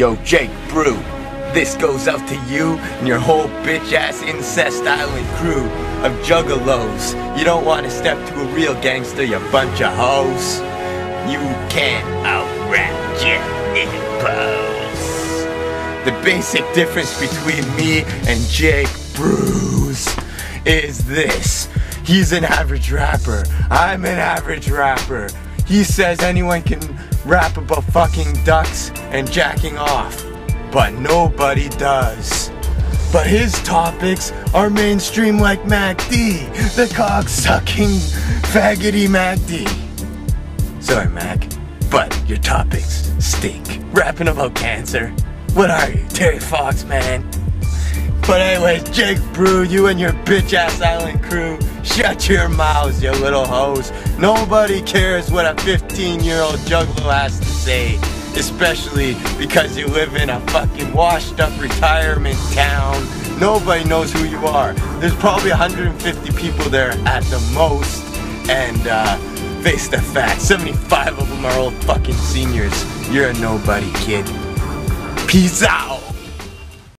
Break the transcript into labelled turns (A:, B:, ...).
A: Yo, Jake Brew, this goes out to you and your whole bitch ass incest island crew of juggalos. You don't want to step to a real gangster, you bunch of hoes. You can't out-rap Jeff Nipples. The basic difference between me and Jake Bruse is this. He's an average rapper. I'm an average rapper. He says anyone can rap about fucking ducks and jacking off, but nobody does. But his topics are mainstream like Mac D, the cock sucking faggoty Mac D. Sorry, Mac, but your topics stink. Rapping about cancer. What are you, Terry Fox, man? But anyways, Jake Brew, you and your bitch ass island crew, shut your mouths, you little hoes. Nobody cares what a 15 year old juggalo has to say. Especially because you live in a fucking washed up retirement town. Nobody knows who you are. There's probably 150 people there at the most. And uh, face the fact, 75 of them are old fucking seniors. You're a nobody kid. Peace out.